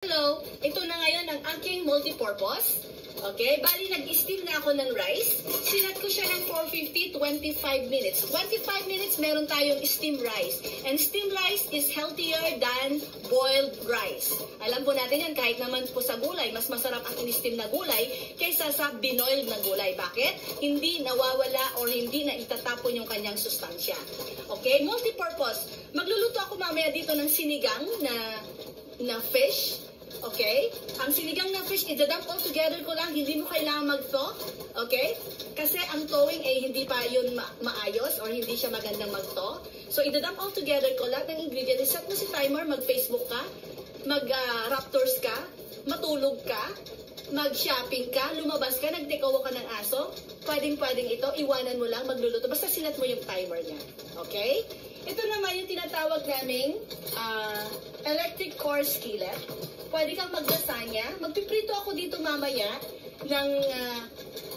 Hello! Ito na ngayon ang aking multipurpose. Okay? Bali, nag-steam na ako ng rice. Sinat ko siya ng 450, 25 minutes. 25 minutes, meron tayong steam rice. And steam rice is healthier than boiled rice. Alam po natin yan, kahit naman po sa gulay, mas masarap ang in-steam na gulay kaysa sa binoiled na gulay. Bakit? Hindi nawawala or hindi na itatapon yung kanyang sustansya. Okay? Multipurpose. Magluluto ako mamaya dito ng sinigang na na fish Okay? Ang sinigang na fish, idadump all together ko lang. Hindi mo kailangan mag-thaw. Okay? Kasi ang thawing ay hindi pa yun ma- maayos or hindi siya magandang mag-thaw. So, idadump all together ko lahat ng ingredients. Set mo si timer, mag-Facebook ka, mag-Raptors ka, matulog ka, mag-shopping ka, lumabas ka, nag-takeover ka ng aso, pwedeng-pwedeng ito, iwanan mo lang, magluluto. Basta sinet mo yung timer niya. Okay? Ito naman yung tinatawag naming ah, electric core skillet. Pwede kang maglasanya. Magpiprito ako dito mamaya ng ah,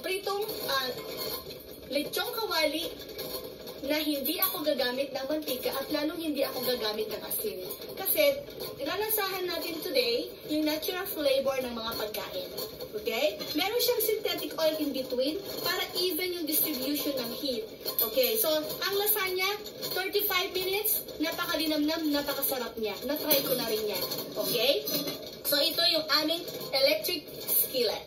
pritong uh, lechong kawali na hindi ako gagamit ng mantika at lalong hindi ako gagamit ng asin. Kasi, today yung natural flavor ng mga pagkain. Okay? Meron siyang synthetic oil in between para even yung distribution ng heat. Okay, so ang lasagna, 35 minutes, napakalinamnam, napakasarap niya. Na-try ko na rin yan. Okay? So ito yung aming electric skillet.